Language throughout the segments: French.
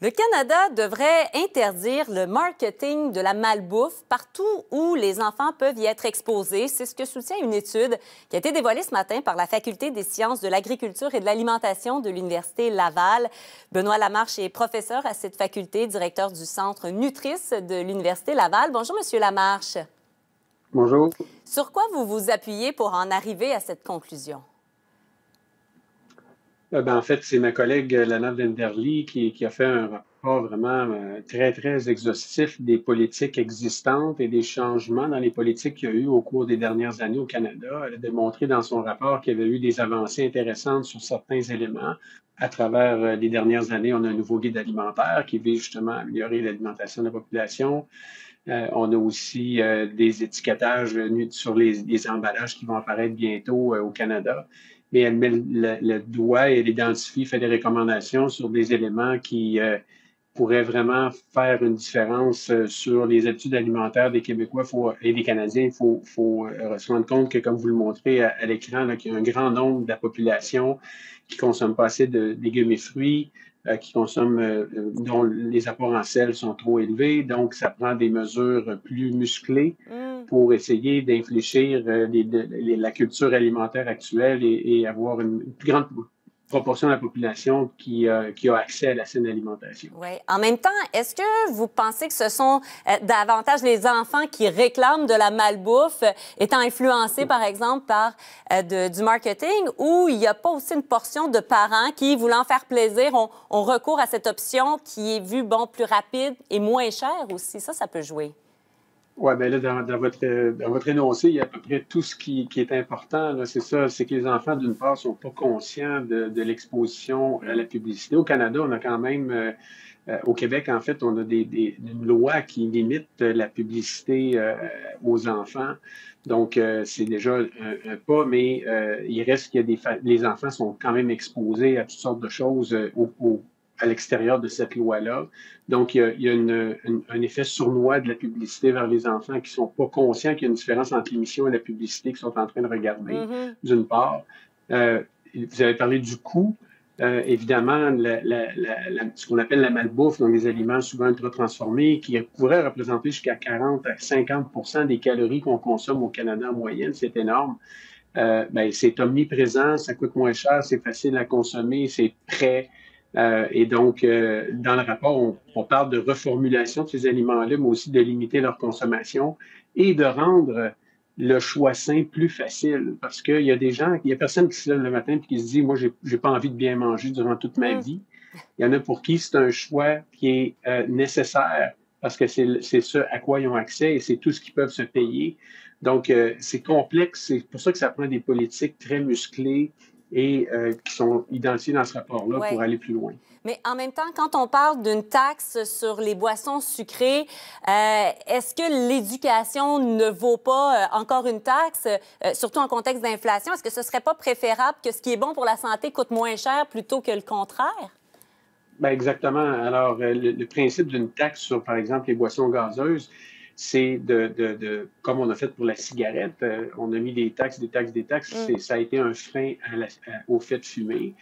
Le Canada devrait interdire le marketing de la malbouffe partout où les enfants peuvent y être exposés. C'est ce que soutient une étude qui a été dévoilée ce matin par la Faculté des sciences de l'agriculture et de l'alimentation de l'Université Laval. Benoît Lamarche est professeur à cette faculté, directeur du Centre Nutrice de l'Université Laval. Bonjour, Monsieur Lamarche. Bonjour. Sur quoi vous vous appuyez pour en arriver à cette conclusion? Euh, ben, en fait, c'est ma collègue euh, Lana Venderly qui, qui, a fait un rapport vraiment euh, très, très exhaustif des politiques existantes et des changements dans les politiques qu'il y a eu au cours des dernières années au Canada. Elle a démontré dans son rapport qu'il y avait eu des avancées intéressantes sur certains éléments. À travers les dernières années, on a un nouveau guide alimentaire qui vise justement à améliorer l'alimentation de la population. on a aussi des étiquetages sur les, les, emballages qui vont apparaître bientôt au Canada mais elle met le, doigt et elle identifie, fait des recommandations sur des éléments qui euh, pourraient vraiment faire une différence euh, sur les habitudes alimentaires des Québécois et des Canadiens. Il faut, faut euh, se rendre compte que, comme vous le montrez à, l'écran, qu'il y a un grand nombre de la population qui ne consomme pas assez de légumes et fruits, qui consomment, dont les apports en sel sont trop élevés. Donc, ça prend des mesures plus musclées. Mm pour essayer d'infléchir euh, la culture alimentaire actuelle et, avoir une, plus grande proportion de la population qui, euh, qui, a accès à la saine alimentation. Oui. En même temps, est-ce que vous pensez que ce sont euh, davantage les enfants qui réclament de la malbouffe, étant influencés, par exemple, par du marketing, ou il n'y a pas aussi une portion de parents qui, voulant faire plaisir, ont, ont recours à cette option qui est vue, bon, plus rapide et moins chère aussi? Ça, ça peut jouer. Oui, bien là, dans, votre, dans votre énoncé, il y a à peu près tout ce qui, qui est important. C'est ça, c'est que les enfants, d'une part, sont pas conscients de, de l'exposition à la publicité. Au Canada, on a quand même, euh, euh, au Québec, en fait, on a des, des, une loi qui limite la publicité euh, aux enfants. Donc, c'est déjà un, pas, mais il reste qu'il y a des... Les enfants sont quand même exposés à toutes sortes de choses au, au à l'extérieur de cette loi-là. Donc, il y a, un effet sournois de la publicité vers les enfants qui ne sont pas conscients qu'il y a une différence entre l'émission et la publicité qu'ils sont en train de regarder, mm-hmm. d'une part. Euh, vous avez parlé du coût. Euh, évidemment, ce qu'on appelle la malbouffe, donc les aliments souvent ultra transformés, qui pourraient représenter jusqu'à 40 à 50% des calories qu'on consomme au Canada en moyenne, c'est énorme. Euh, ben, c'est omniprésent, ça coûte moins cher, c'est facile à consommer, c'est prêt. Euh, et donc, euh, dans le rapport, on, parle de reformulation de ces aliments-là, mais aussi de limiter leur consommation et de rendre le choix sain plus facile. Parce qu'il y a des gens, il y a personne qui se lève le matin et qui se dit, moi, j'ai, j'ai pas envie de bien manger durant toute ma mm. vie. Il y en a pour qui c'est un choix qui est euh, nécessaire parce que c'est, c'est ce à quoi ils ont accès et c'est tout ce qu'ils peuvent se payer. Donc, c'est complexe. C'est pour ça que ça prend des politiques très musclées, et euh, qui sont identifiés dans ce rapport-là pour aller plus loin. Mais en même temps, quand on parle d'une taxe sur les boissons sucrées, euh, est-ce que l'éducation ne vaut pas euh, encore une taxe, surtout en contexte d'inflation? Est-ce que ce ne serait pas préférable que ce qui est bon pour la santé coûte moins cher plutôt que le contraire? Bien, exactement. Alors, le principe d'une taxe sur, par exemple, les boissons gazeuses, c'est de, de, de, comme on a fait pour la cigarette, euh, on a mis des taxes, des taxes, des taxes. Mm. Ça a été un frein au fait de fumer.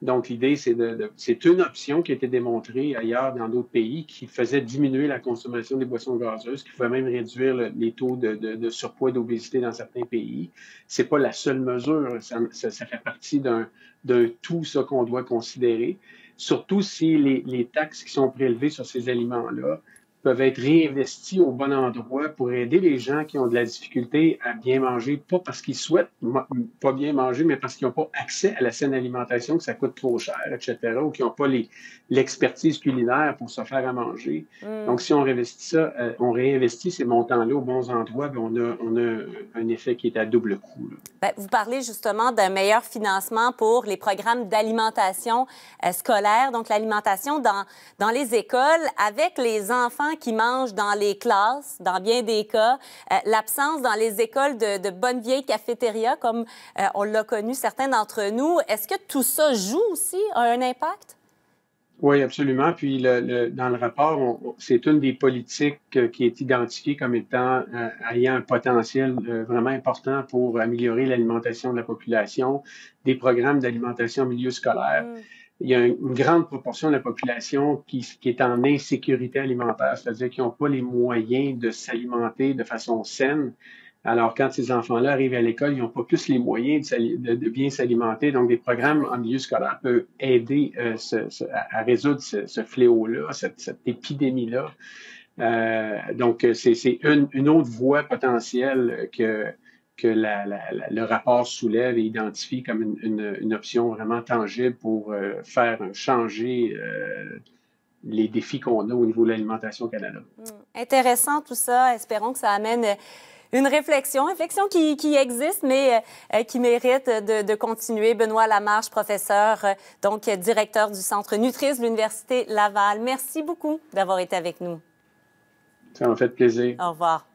Donc, l'idée, c'est de, c'est une option qui a été démontrée ailleurs dans d'autres pays qui faisait diminuer la consommation des boissons gazeuses, qui pouvait même réduire les taux de, surpoids et d'obésité dans certains pays. C'est pas la seule mesure. Ça, ça, fait partie d'un, d'un tout, ça, qu'on doit considérer. Surtout si les, les taxes qui sont prélevées sur ces aliments-là peuvent être réinvestis au bon endroit pour aider les gens qui ont de la difficulté à bien manger, pas parce qu'ils souhaitent pas bien manger, mais parce qu'ils n'ont pas accès à la saine alimentation, que ça coûte trop cher, etc., ou qui n'ont pas l'expertise culinaire pour se faire à manger. Mm. Donc, si on réinvestit ça, euh, on réinvestit ces montants-là aux bons endroits, bien, on, a, on a un effet qui est à double coût. Bien, vous parlez justement d'un meilleur financement pour les programmes d'alimentation euh, scolaire, donc l'alimentation dans, dans les écoles, avec les enfants qui mangent dans les classes, dans bien des cas, euh, l'absence dans les écoles de, de bonnes vieilles cafétérias, comme euh, on l'a connu certains d'entre nous. Est-ce que tout ça joue aussi, a un impact? Oui, absolument. Puis le, dans le rapport, c'est une des politiques euh, qui est identifiée comme étant ayant un potentiel vraiment important pour améliorer l'alimentation de la population, des programmes d'alimentation au milieu scolaire. Mm. Il y a une grande proportion de la population qui, qui est en insécurité alimentaire, c'est-à-dire qu'ils n'ont pas les moyens de s'alimenter de façon saine. Alors, quand ces enfants-là arrivent à l'école, ils n'ont pas plus les moyens de, de, bien s'alimenter. Donc, des programmes en milieu scolaire peuvent aider euh, à, résoudre ce, fléau-là, cette, cette épidémie-là. Euh, donc, c'est une, une, autre voie potentielle que, que la, la, le rapport soulève et identifie comme une, une, une option vraiment tangible pour euh, faire changer euh, les défis qu'on a au niveau de l'alimentation au Canada. Hmm. Intéressant tout ça. Espérons que ça amène une réflexion, réflexion qui, qui existe, mais euh, qui mérite de, de, continuer. Benoît Lamarche, professeur, euh, donc directeur du Centre Nutrice de l'Université Laval. Merci beaucoup d'avoir été avec nous. Ça m'a fait plaisir. Au revoir.